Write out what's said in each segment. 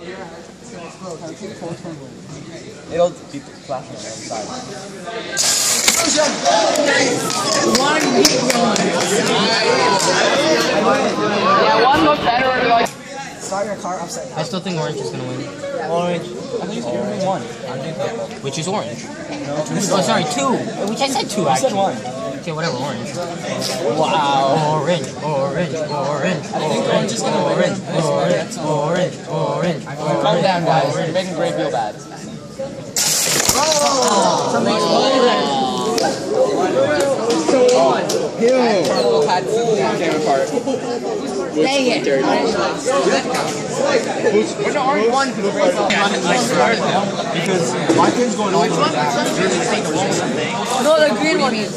It'll be flashing flash on the other side. Yeah, one looked better. Like Start your car upside down. I still think orange is gonna win. Orange. I thought you said you one. I'm doing. Which is orange. No, Oh, sorry, two. Which I said two, You said one. Okay, whatever, orange. Wow. Orange, orange, orange, I think orange is gonna win. orange, orange, orange, orange, orange. calm down, guys. You're making Gray feel bad. Purple had came apart. Dang it. When the orange one could break off. Because my kid's going orange. No, the green one is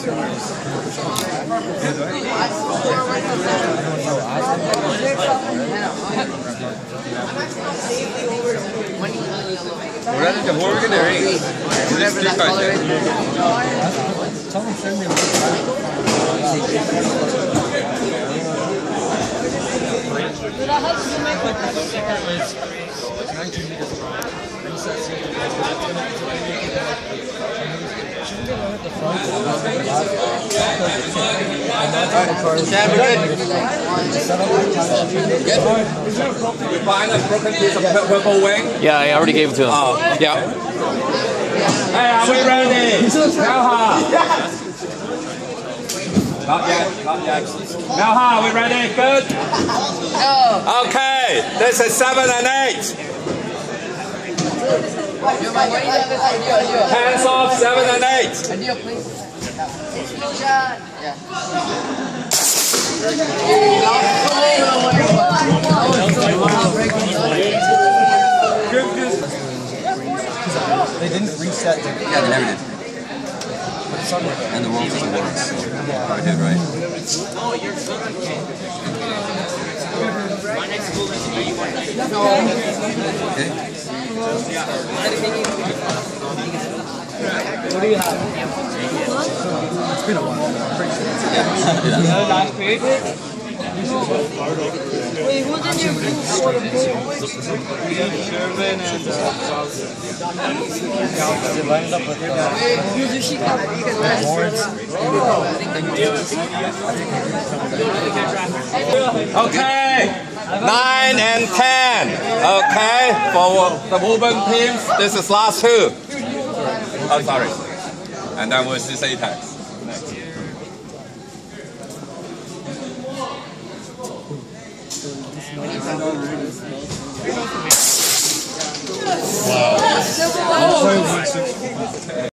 We're at the we're gonna raise. We. Tell them send me you find a broken piece of purple wing? Yeah, I already gave it to him. Oh. Yeah. Hey, are we ready? Melha. Not yet, not yet. Melha, are we ready? Good? No. Okay, this is seven and eight. Hands off, seven and eight. Yeah. They didn't reset the. Yeah, they never did. And the world team works, so probably did right. Okay. It's been a while. I'm pretty sure. It lined up with uh, Lawrence. Okay, nine and ten. Okay, for the women teams, this is last two. Oh, sorry. And then we'll see Apex.